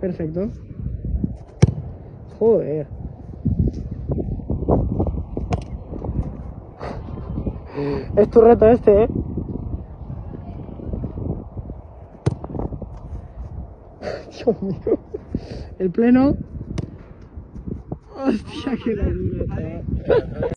Perfecto. Joder. Es tu reto este, ¿eh? Dios mío. El pleno. Hostia, qué locura, chaval.